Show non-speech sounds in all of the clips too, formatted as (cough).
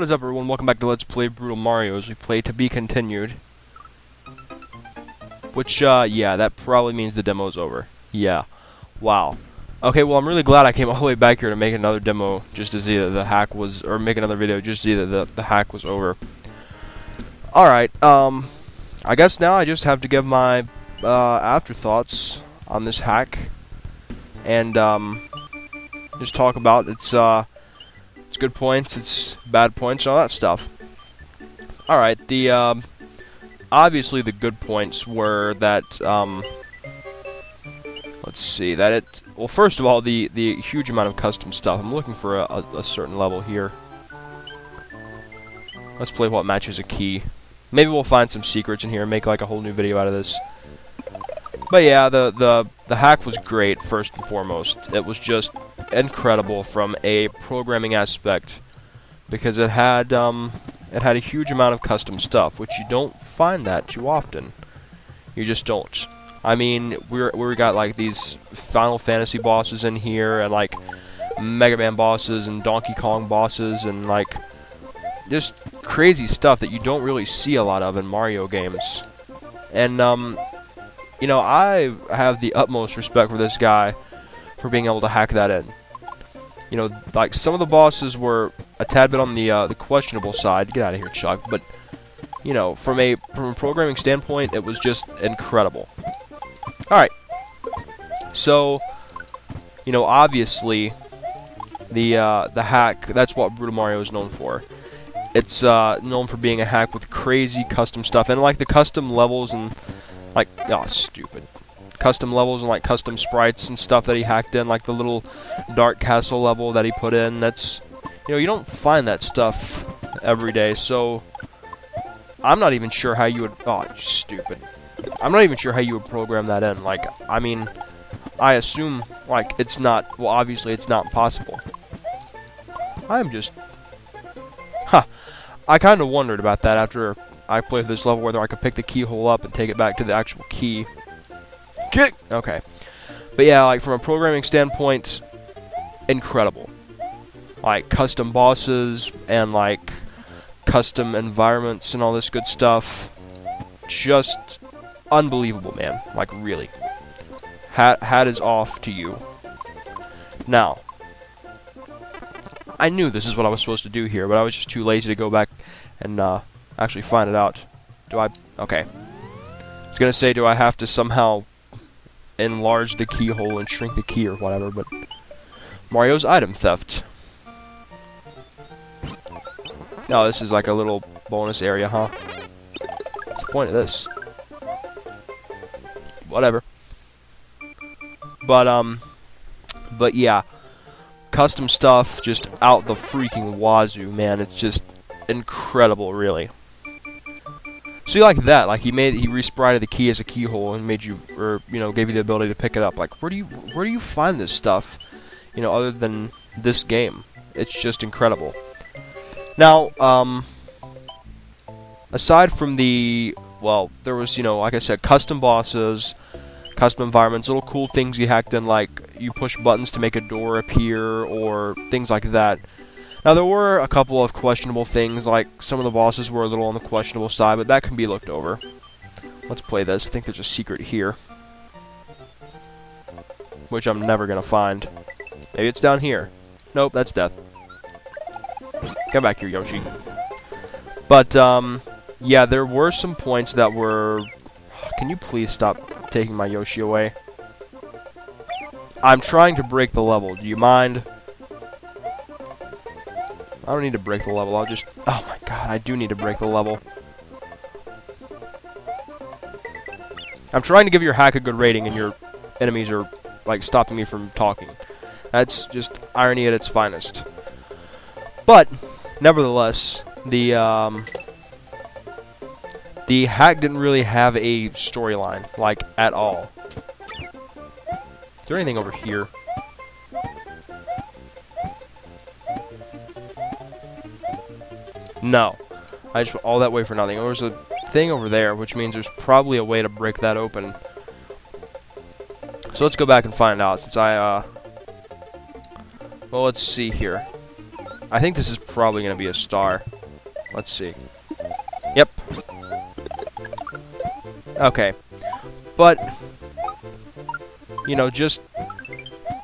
What is up everyone, welcome back to Let's Play Brutal Mario as we play To Be Continued. Which, uh, yeah, that probably means the demo's over. Yeah. Wow. Okay, well I'm really glad I came (laughs) all the way back here to make another demo just to see that the hack was, or make another video just to see that the, the hack was over. Alright, um, I guess now I just have to give my, uh, afterthoughts on this hack. And, um, just talk about its, uh, it's good points, it's bad points, all that stuff. Alright, the, um, obviously the good points were that, um, let's see, that it, well, first of all, the, the huge amount of custom stuff. I'm looking for a, a, a certain level here. Let's play what matches a key. Maybe we'll find some secrets in here and make like a whole new video out of this. But yeah, the, the, the hack was great, first and foremost. It was just incredible from a programming aspect because it had um, it had a huge amount of custom stuff, which you don't find that too often. You just don't. I mean, we're we got like these Final Fantasy bosses in here, and like Mega Man bosses and Donkey Kong bosses, and like just crazy stuff that you don't really see a lot of in Mario games. And um, you know, I have the utmost respect for this guy for being able to hack that in. You know, like some of the bosses were a tad bit on the uh, the questionable side. Get out of here, Chuck. But you know, from a from a programming standpoint, it was just incredible. All right. So, you know, obviously, the uh, the hack. That's what Brutal Mario is known for. It's uh, known for being a hack with crazy custom stuff, and like the custom levels and like, oh, stupid. Custom levels and like custom sprites and stuff that he hacked in, like the little Dark Castle level that he put in. That's, you know, you don't find that stuff every day, so I'm not even sure how you would, oh, stupid. I'm not even sure how you would program that in. Like, I mean, I assume, like, it's not, well, obviously it's not possible. I'm just, huh. I kind of wondered about that after I played this level whether I could pick the keyhole up and take it back to the actual key. Kick! Okay. But yeah, like from a programming standpoint, incredible. Like custom bosses and like custom environments and all this good stuff. Just unbelievable, man. Like really. Hat hat is off to you. Now, I knew this is what I was supposed to do here, but I was just too lazy to go back and uh, actually find it out. Do I... Okay. I was to say, do I have to somehow enlarge the keyhole and shrink the key or whatever, but... Mario's item theft. Now this is like a little bonus area, huh? What's the point of this? Whatever. But, um... But, yeah. Custom stuff just out the freaking wazoo, man. It's just incredible, really. See, like that, like he made, he resprited the key as a keyhole and made you, or you know, gave you the ability to pick it up. Like, where do you, where do you find this stuff? You know, other than this game, it's just incredible. Now, um, aside from the, well, there was, you know, like I said, custom bosses, custom environments, little cool things you hacked in, like you push buttons to make a door appear or things like that. Now, there were a couple of questionable things, like some of the bosses were a little on the questionable side, but that can be looked over. Let's play this. I think there's a secret here. Which I'm never going to find. Maybe it's down here. Nope, that's death. Come back here, Yoshi. But, um, yeah, there were some points that were... Can you please stop taking my Yoshi away? I'm trying to break the level. Do you mind? I don't need to break the level, I'll just... Oh my god, I do need to break the level. I'm trying to give your hack a good rating and your enemies are, like, stopping me from talking. That's just irony at its finest. But, nevertheless, the, um... The hack didn't really have a storyline, like, at all. Is there anything over here? No. I just all that way for nothing. There's a thing over there, which means there's probably a way to break that open. So let's go back and find out, since I, uh... Well, let's see here. I think this is probably going to be a star. Let's see. Yep. Okay. But, you know, just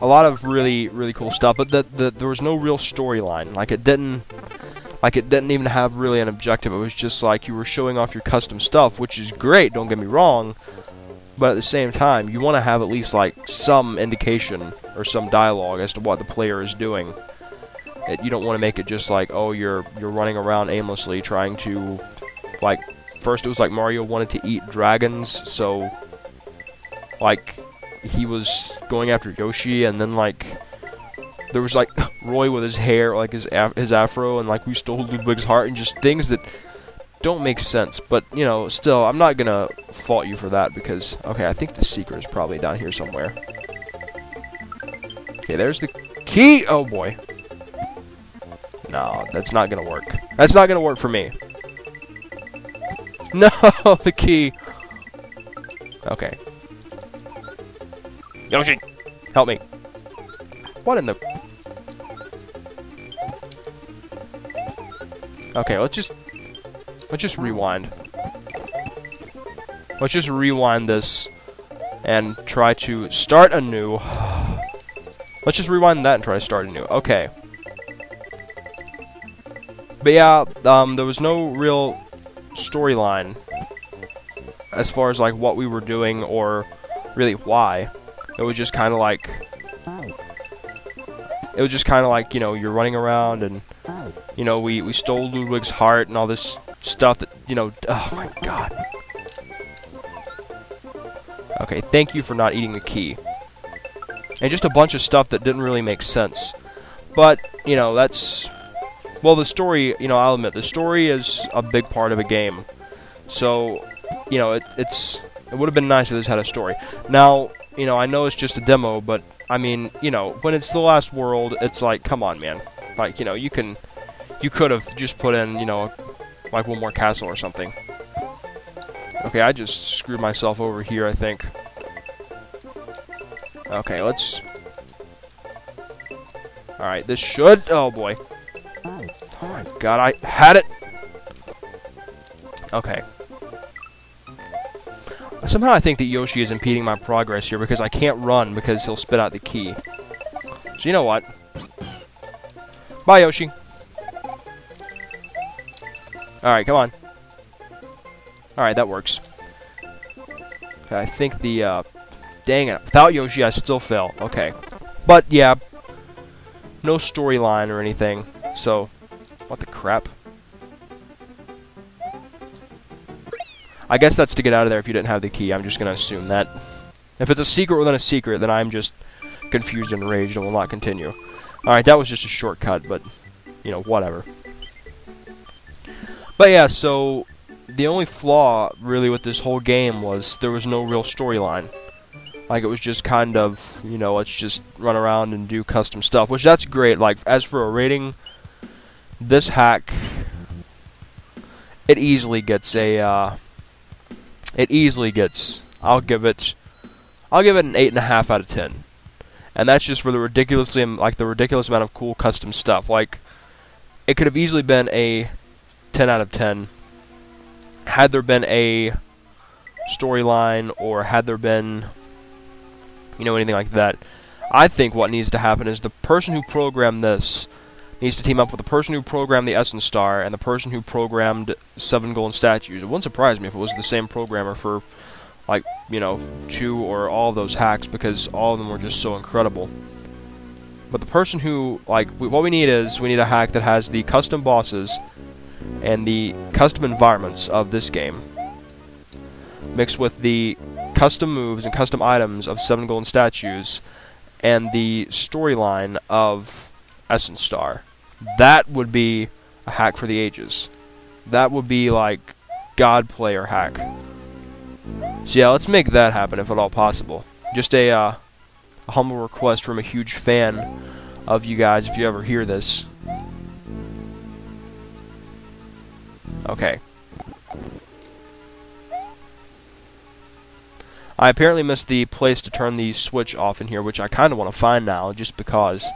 a lot of really, really cool stuff. But the, the, there was no real storyline. Like, it didn't... Like, it didn't even have really an objective. It was just like you were showing off your custom stuff, which is great, don't get me wrong. But at the same time, you want to have at least, like, some indication or some dialogue as to what the player is doing. It, you don't want to make it just like, oh, you're you're running around aimlessly trying to, like, first it was like Mario wanted to eat dragons, so, like, he was going after Yoshi, and then, like, there was, like, (laughs) Roy with his hair, like, his, af his afro, and, like, we stole Ludwig's heart, and just things that don't make sense, but, you know, still, I'm not gonna fault you for that, because, okay, I think the secret is probably down here somewhere. Okay, there's the key! Oh, boy. No, that's not gonna work. That's not gonna work for me. (laughs) No, the key. Okay. Yoshi, help me. What in the... Okay, let's just... Let's just rewind. Let's just rewind this and try to start anew. (sighs) Let's just rewind that and try to start anew. Okay. But yeah, um, there was no real storyline as far as like what we were doing or really why. It was just kind of like it was just kind of like you know you're running around and you know we we stole Ludwig's heart and all this stuff that you know. Oh my god. Okay, thank you for not eating the key. And just a bunch of stuff that didn't really make sense. But, you know, that's well, the story, you know, I'll admit, the story is a big part of a game. So, you know, it, it's it would have been nice if this had a story. Now, you know, I know it's just a demo, but I mean, you know, when it's the last world, it's like, come on, man. Like, you know, you can, you could have just put in, you know, like one more castle or something. Okay, I just screwed myself over here, I think. Okay, let's... Alright, this should... Oh, boy. Oh my god, I had it! Okay. Somehow I think that Yoshi is impeding my progress here because I can't run because he'll spit out the key. So you know what? Bye, Yoshi. Alright, come on. Alright, that works. Okay, I think the, uh... Dang it. Without Yoshi, I still fail. Okay. But, yeah. No storyline or anything. So, what the crap? I guess that's to get out of there if you didn't have the key. I'm just going to assume that. If it's a secret within a secret, then I'm just confused and enraged and will not continue. Alright, that was just a shortcut, but, you know, whatever. But yeah, so, the only flaw, really, with this whole game was there was no real storyline. Like, it was just kind of, you know, let's just run around and do custom stuff, which that's great. Like, as for a rating, this hack, it easily gets a, uh, it easily gets, I'll give it, I'll give it an 8.5 out of 10. And that's just for the ridiculously, like, the ridiculous amount of cool custom stuff. Like, it could have easily been a 10 out of 10 had there been a storyline or had there been, you know, anything like that. I think what needs to happen is the person who programmed this needs to team up with the person who programmed the Essence Star and the person who programmed Seven Golden Statues. It wouldn't surprise me if it was the same programmer for, like, you know, two or all those hacks because all of them were just so incredible. But the person who, like, we, what we need is, we need a hack that has the custom bosses and the custom environments of this game mixed with the custom moves and custom items of Seven Golden Statues and the storyline of Essence Star. That would be a hack for the ages. That would be like God player hack. So yeah, let's make that happen if at all possible. Just a, uh, a humble request from a huge fan of you guys if you ever hear this. Okay. I apparently missed the place to turn the switch off in here, which I kind of want to find now, just because.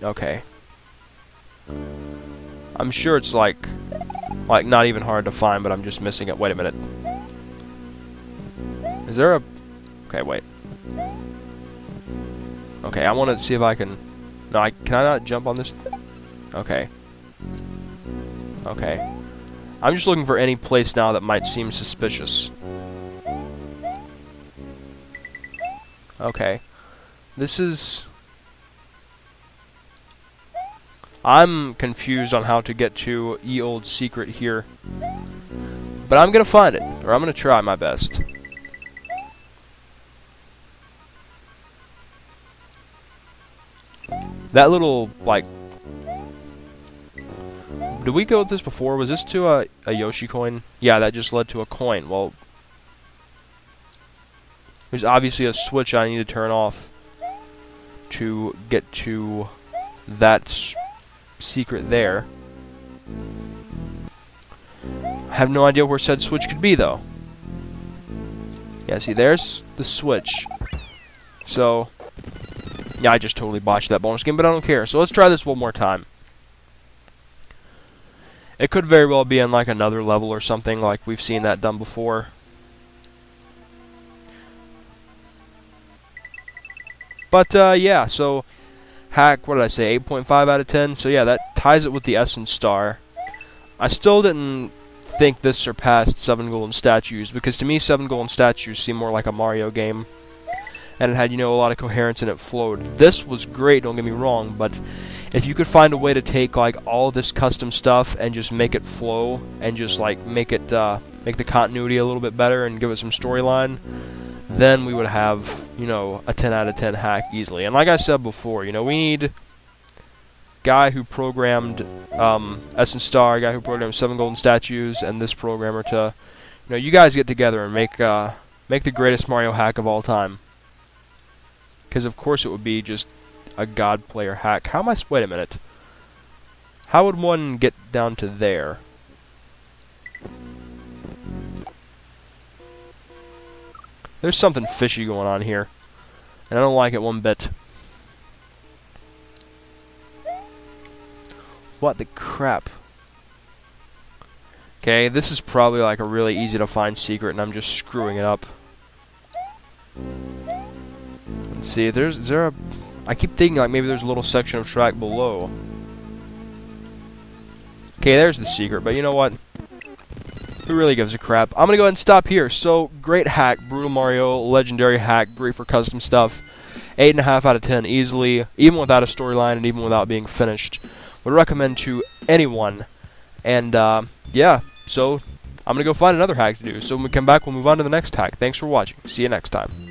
Okay. I'm sure it's like, like not even hard to find, but I'm just missing it. Wait a minute. Is there a... Okay, wait. Okay, I want to see if I can... No, I, can I not jump on this? Okay. Okay. I'm just looking for any place now that might seem suspicious. Okay. This is... I'm confused on how to get to Ye Old Secret here. But I'm gonna find it, or I'm gonna try my best. That little, like... Did we go with this before? Was this to a, a Yoshi coin? Yeah, that just led to a coin. Well, there's obviously a switch I need to turn off to get to that secret there. I have no idea where said switch could be, though. Yeah, see, there's the switch. So, yeah, I just totally botched that bonus game, but I don't care. So let's try this one more time. It could very well be in, like, another level or something, like we've seen that done before. But, uh, yeah, so, hack, what did I say, 8.5 out of 10? So, yeah, that ties it with the Essence Star. I still didn't think this surpassed 7 Golden Statues, because to me, 7 Golden Statues seem more like a Mario game and it had, you know, a lot of coherence and it flowed. This was great, don't get me wrong, but if you could find a way to take, like, all this custom stuff and just make it flow and just, like, make it, uh, make the continuity a little bit better and give it some storyline, then we would have, you know, a 10 out of 10 hack easily. And like I said before, you know, we need guy who programmed um, Essence Star, guy who programmed Seven Golden Statues, and this programmer to, you know, you guys get together and make uh, make the greatest Mario hack of all time. Because of course it would be just a god player hack. How am I... Wait a minute. How would one get down to there? There's something fishy going on here. And I don't like it one bit. What the crap? Okay, this is probably like a really easy to find secret and I'm just screwing it up. Let's see, there's is there a I keep thinking like maybe there's a little section of track below. Okay, there's the secret, but you know what? Who really gives a crap? I'm gonna go ahead and stop here. So, great hack, Brutal Mario, legendary hack, great for custom stuff. 8.5 out of 10 easily, even without a storyline and even without being finished. Would recommend to anyone. And, uh, yeah, so I'm gonna go find another hack to do. So when we come back, we'll move on to the next hack. Thanks for watching. See you next time.